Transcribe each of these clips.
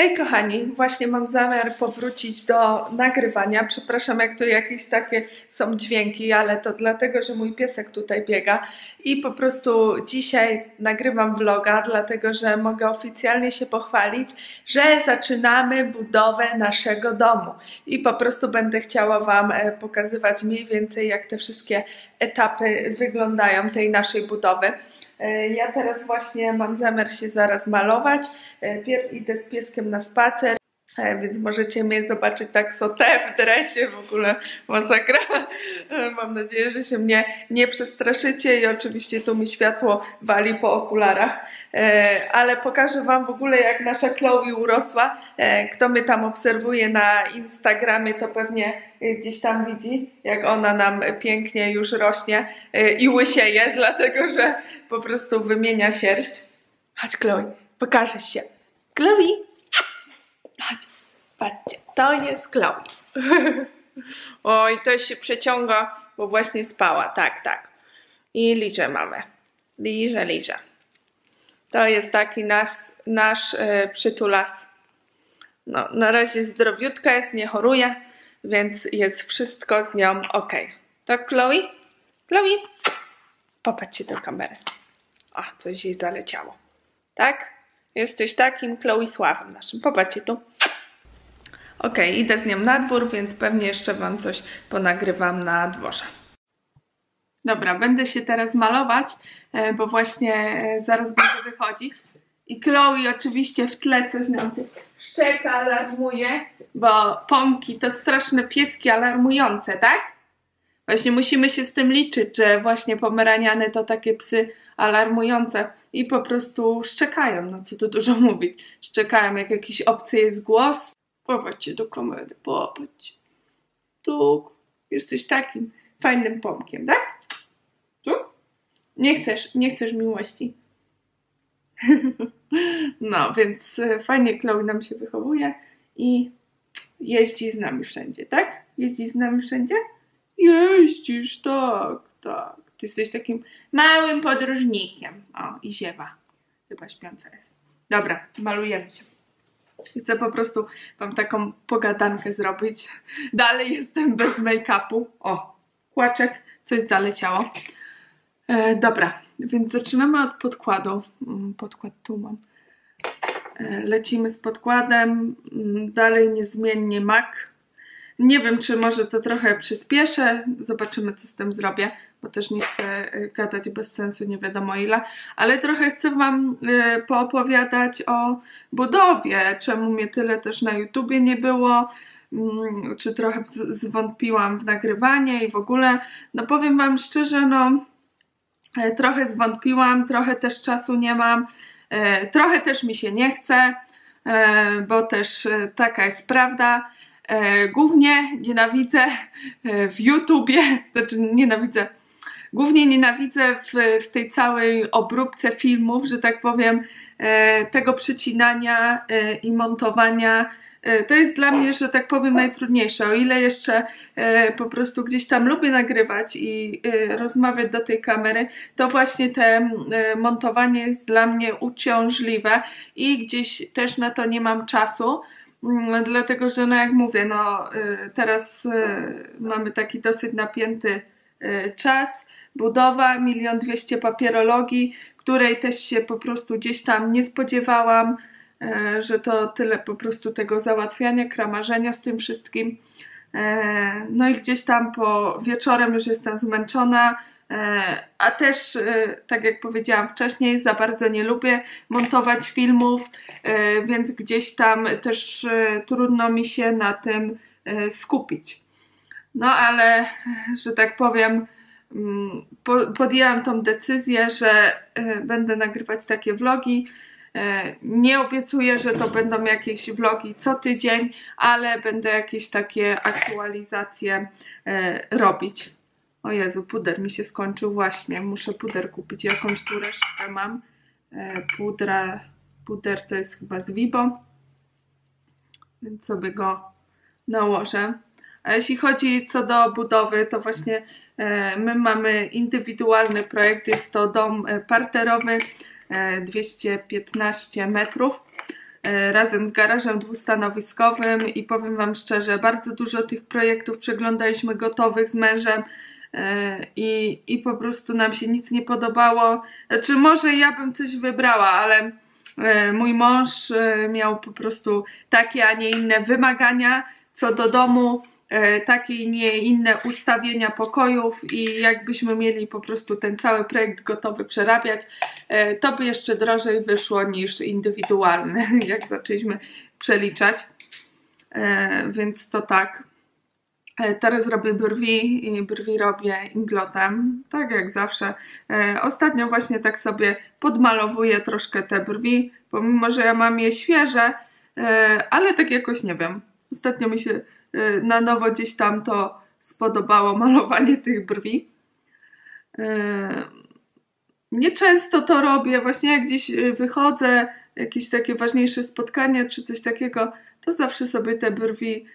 Hej kochani, właśnie mam zamiar powrócić do nagrywania. Przepraszam, jak tu jakieś takie są dźwięki, ale to dlatego, że mój piesek tutaj biega i po prostu dzisiaj nagrywam vloga, dlatego że mogę oficjalnie się pochwalić, że zaczynamy budowę naszego domu i po prostu będę chciała Wam e, pokazywać mniej więcej, jak te wszystkie etapy wyglądają tej naszej budowy. E, ja teraz właśnie mam zamiar się zaraz malować. E, pierw idę z pieskiem na spacer, więc możecie mnie zobaczyć tak sotę w dresie, w ogóle masakra. Mam nadzieję, że się mnie nie przestraszycie i oczywiście tu mi światło wali po okularach. Ale pokażę Wam w ogóle jak nasza Chloe urosła. Kto mnie tam obserwuje na Instagramie to pewnie gdzieś tam widzi, jak ona nam pięknie już rośnie i łysieje, dlatego że po prostu wymienia sierść. Chodź Chloe, pokażesz się. Chloe! Patrzcie, to jest Chloe. Oj, to się przeciąga, bo właśnie spała, tak, tak. I liczę mamy. Liczę, liczę. To jest taki nas, nasz yy, przytulas. No, na razie zdrowiutka jest, nie choruje, więc jest wszystko z nią ok. Tak, Chloe? Chloe? Popatrzcie do kamery. A, coś jej zaleciało. Tak? Jesteś takim Chloe naszym. Popatrzcie tu. Ok, idę z nią na dwór, więc pewnie jeszcze Wam coś ponagrywam na dworze. Dobra, będę się teraz malować, e, bo właśnie e, zaraz będę wychodzić. I Chloe oczywiście w tle coś nam szczeka, alarmuje, bo pomki to straszne pieski alarmujące, tak? Właśnie musimy się z tym liczyć, że właśnie pomeraniane to takie psy alarmujące i po prostu szczekają, no co tu dużo mówić. Szczekają, jak jakiś obcy jest głos. Popatrzcie do kamery, popatrzcie. Tu jesteś takim fajnym pomkiem, tak? Tu? Nie chcesz, nie chcesz miłości. no, więc e, fajnie Chloe nam się wychowuje i jeździ z nami wszędzie, tak? Jeździ z nami wszędzie? Jeździsz, tak, tak. Ty jesteś takim małym podróżnikiem. O, i ziewa. Chyba śpiąca jest. Dobra, malujemy się. Chcę po prostu wam taką pogadankę zrobić. Dalej jestem bez make-upu. O, kłaczek, coś zaleciało. E, dobra, więc zaczynamy od podkładu. Mm, podkład tu mam. E, lecimy z podkładem. Mm, dalej niezmiennie MAC. Nie wiem, czy może to trochę przyspieszę. Zobaczymy, co z tym zrobię bo też nie chcę y, gadać bez sensu, nie wiadomo ile, ale trochę chcę Wam y, poopowiadać o budowie, czemu mnie tyle też na YouTubie nie było, mm, czy trochę zwątpiłam w nagrywanie i w ogóle, no powiem Wam szczerze, no e, trochę zwątpiłam, trochę też czasu nie mam, e, trochę też mi się nie chce, e, bo też taka jest prawda. Głównie nienawidzę w YouTubie, znaczy nienawidzę Głównie nienawidzę w, w tej całej obróbce filmów, że tak powiem, e, tego przycinania e, i montowania. E, to jest dla mnie, że tak powiem, najtrudniejsze. O ile jeszcze po prostu gdzieś tam lubię nagrywać i rozmawiać do tej kamery, to właśnie te montowanie jest dla mnie uciążliwe i gdzieś też na to nie mam czasu. Dlatego, że no jak mówię, no teraz mamy taki dosyć napięty czas budowa, milion dwieście papierologii, której też się po prostu gdzieś tam nie spodziewałam, e, że to tyle po prostu tego załatwiania, kramarzenia z tym wszystkim. E, no i gdzieś tam po wieczorem już jestem zmęczona, e, a też, tak jak powiedziałam wcześniej, za bardzo nie lubię montować filmów, więc gdzieś tam też trudno mi się na tym skupić. No ale, że tak powiem, podjęłam tą decyzję, że e, będę nagrywać takie vlogi. E, nie obiecuję, że to będą jakieś vlogi co tydzień, ale będę jakieś takie aktualizacje e, robić. O Jezu, puder mi się skończył właśnie. Muszę puder kupić. Jakąś tu resztę mam. Pudra, puder to jest chyba z Vibo. Więc sobie go nałożę. A jeśli chodzi co do budowy, to właśnie my mamy indywidualny projekt, jest to dom e, parterowy, 215 e, metrów. e, razem z garażem dwustanowiskowym i powiem Wam szczerze, bardzo dużo tych projektów przeglądaliśmy gotowych z mężem e, i, i po prostu nam się nic nie podobało. Znaczy może ja bym coś wybrała, ale e, mój mąż miał po prostu takie, a nie inne wymagania co do domu, E, takie i nie inne ustawienia pokojów i jakbyśmy mieli po prostu ten cały projekt gotowy przerabiać, e, to by jeszcze drożej wyszło niż indywidualny, jak zaczęliśmy przeliczać. E, więc to tak. Teraz robię brwi i brwi robię inglotem, tak jak zawsze. Ostatnio właśnie tak sobie podmalowuję troszkę te brwi, pomimo, że ja mam je świeże, ale tak jakoś nie wiem. Ostatnio mi się na nowo gdzieś tam to spodobało malowanie tych brwi. Y, nieczęsto to robię, właśnie jak gdzieś y, wychodzę, jakieś takie ważniejsze spotkanie czy coś takiego, to zawsze sobie te brwi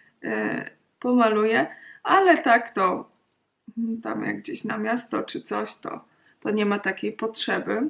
pomaluję, ale tak to tam jak gdzieś na miasto czy coś, to, to nie ma takiej potrzeby.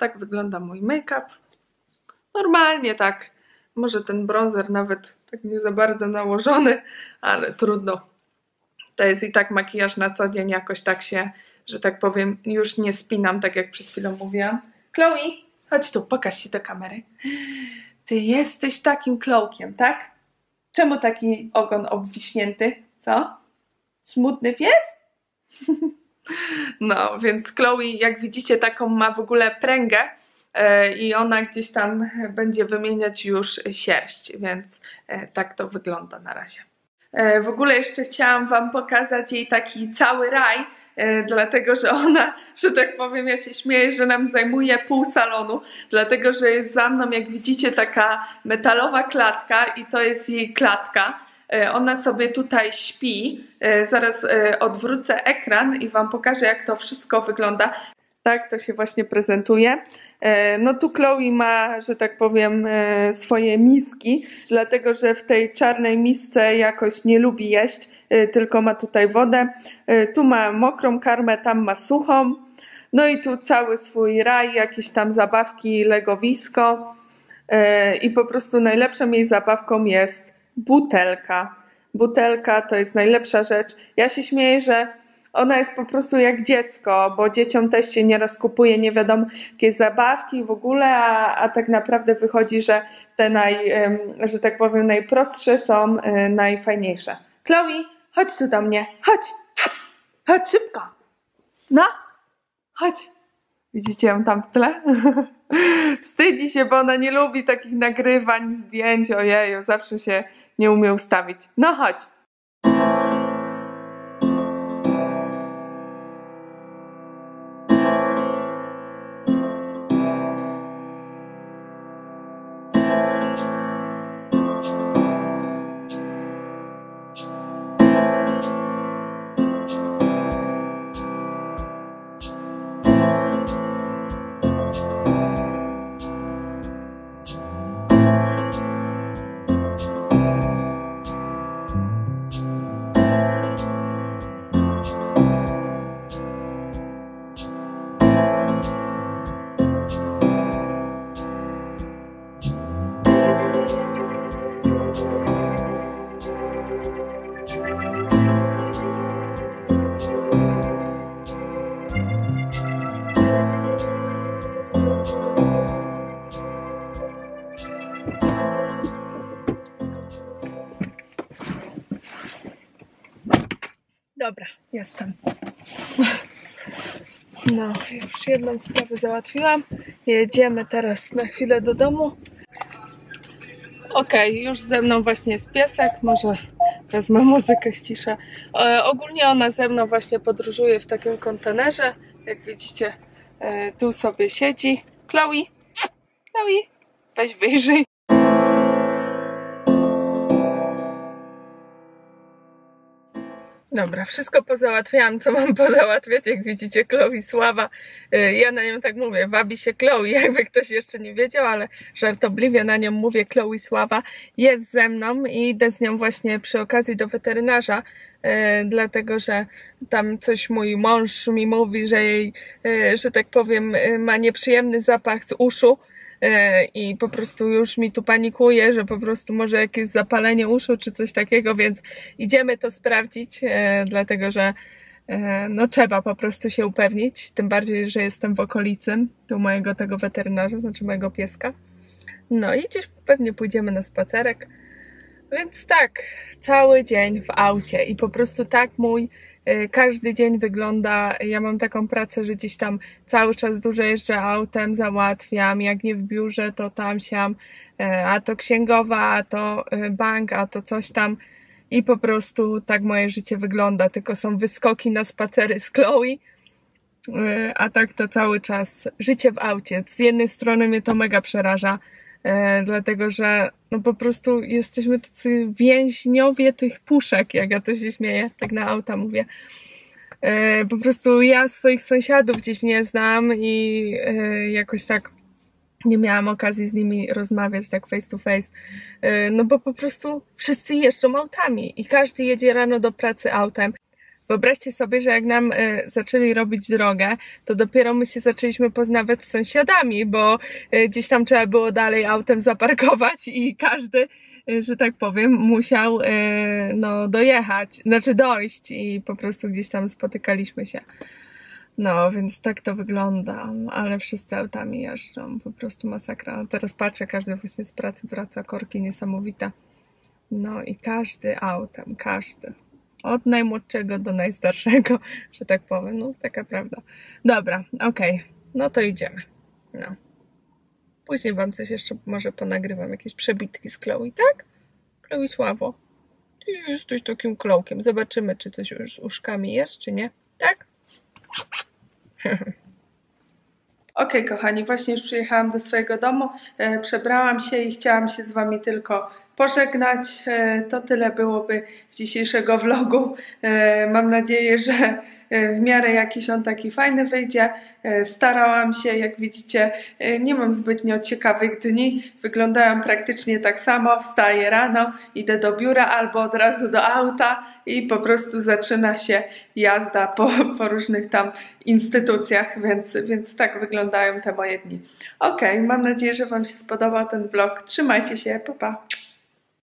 Tak wygląda mój make-up. Normalnie tak. Może ten bronzer nawet tak nie za bardzo nałożony, ale trudno. To jest i tak makijaż na co dzień, jakoś tak się, że tak powiem, już nie spinam, tak jak przed chwilą mówiłam. Chloe, chodź tu, pokaż się do kamery. Ty jesteś takim klołkiem, tak? Czemu taki ogon obwiśnięty? Co? Smutny pies? No, więc Chloe, jak widzicie, taką ma w ogóle pręgę e, i ona gdzieś tam będzie wymieniać już sierść, więc e, tak to wygląda na razie. E, w ogóle jeszcze chciałam Wam pokazać jej taki cały raj, dlatego że ona, że tak powiem, ja się śmieję, że nam zajmuje pół salonu, dlatego że jest za mną, jak widzicie, taka metalowa klatka i to jest jej klatka. E, ona sobie tutaj śpi. E, zaraz e, odwrócę ekran i Wam pokażę, jak to wszystko wygląda. Tak to się właśnie prezentuje. No tu Chloe ma, że tak powiem, swoje miski, dlatego że w tej czarnej misce jakoś nie lubi jeść, tylko ma tutaj wodę. Tu ma mokrą karmę, tam ma suchą. No i tu cały swój raj, jakieś tam zabawki, legowisko. I po prostu najlepszą jej zabawką jest butelka. Butelka to jest najlepsza rzecz. Ja się śmieję, że ona jest po prostu jak dziecko, bo dzieciom też się nieraz kupuje nie wiadomo jakie zabawki w ogóle, a, a tak naprawdę wychodzi, że te naj, że tak powiem, najprostsze są e, najfajniejsze. Chloe, chodź tu do mnie, chodź, chodź szybko. No, chodź. Widzicie ją tam w tle? Wstydzi się, bo ona nie lubi takich nagrywań, zdjęć, ojeju, zawsze się nie umie ustawić. No chodź. Dobra, jestem. No, już jedną sprawę załatwiłam. Jedziemy teraz na chwilę do domu. Okej, okay, już ze mną właśnie jest piesek. Może wezmę muzykę, ściszę. E, ogólnie ona ze mną właśnie podróżuje w takim kontenerze. Jak widzicie, e, tu sobie siedzi. Chloe, Chloe, weź wyjrzyj. Dobra, wszystko pozałatwiałam, co mam pozałatwiać. Jak widzicie, Chloe Sława, y, ja na nią tak mówię, wabi się Chloe, jakby ktoś jeszcze nie wiedział, ale żartobliwie na nią mówię, Chloe Sława jest ze mną i idę z nią właśnie przy okazji do weterynarza, y, dlatego, że tam coś mój mąż mi mówi, że jej, y, że tak powiem, ma nieprzyjemny zapach z uszu, i po prostu już mi tu panikuje, że po prostu może jakieś zapalenie uszu czy coś takiego, więc idziemy to sprawdzić, e, dlatego że e, no trzeba po prostu się upewnić, tym bardziej, że jestem w okolicy tu mojego tego weterynarza, znaczy mojego pieska. No i gdzieś pewnie pójdziemy na spacerek. Więc tak, cały dzień w aucie i po prostu tak mój każdy dzień wygląda. Ja mam taką pracę, że gdzieś tam cały czas dużo jeżdżę autem, załatwiam. Jak nie w biurze, to tam siam, y, a to księgowa, a to y, bank, a to coś tam. I po prostu tak moje życie wygląda. Tylko są wyskoki na spacery z Chloe. A tak to cały czas życie w aucie. Z jednej strony mnie to mega przeraża, dlatego że no po prostu jesteśmy tacy więźniowie tych puszek, jak ja to się śmieję, tak na auta mówię. E, po prostu ja swoich sąsiadów gdzieś nie znam i e, jakoś tak nie miałam okazji z nimi rozmawiać tak face to face, e, no bo po prostu wszyscy jeżdżą autami i każdy jedzie rano do pracy autem. Wyobraźcie sobie, że jak nam y, zaczęli robić drogę, to dopiero my się zaczęliśmy poznawać z sąsiadami, bo y, gdzieś tam trzeba było dalej autem zaparkować i każdy, y, że tak powiem, musiał no, dojechać, znaczy dojść i po prostu gdzieś tam spotykaliśmy się. No, więc tak to wygląda, ale wszyscy autami jeżdżą, po prostu masakra. Teraz patrzę, każdy właśnie z pracy wraca, korki niesamowite. No i każdy autem, każdy. Od najmłodszego do najstarszego, że tak powiem. No, taka prawda. Dobra, okej. Okay. No to idziemy. No. Później wam coś jeszcze może ponagrywam, jakieś przebitki z Chloe, tak? Chloe Sławo. Ty jesteś takim klołkiem. Zobaczymy, czy coś już z uszkami jest, czy nie. Tak? Ok, kochani, właśnie już przyjechałam do swojego domu, e, przebrałam się i chciałam się z Wami tylko pożegnać. E, to tyle byłoby z dzisiejszego vlogu. E, mam nadzieję, że e, w miarę jakiś on taki fajny wyjdzie. Starałam się, jak widzicie, nie mam zbytnio ciekawych dni. Wyglądają praktycznie tak samo. Wstaję rano, idę do biura albo od razu do auta i po prostu zaczyna się jazda po, po różnych tam instytucjach, więc, więc tak wyglądają te moje dni. Ok, mam nadzieję, że Wam się spodobał ten vlog. Trzymajcie się, pa pa!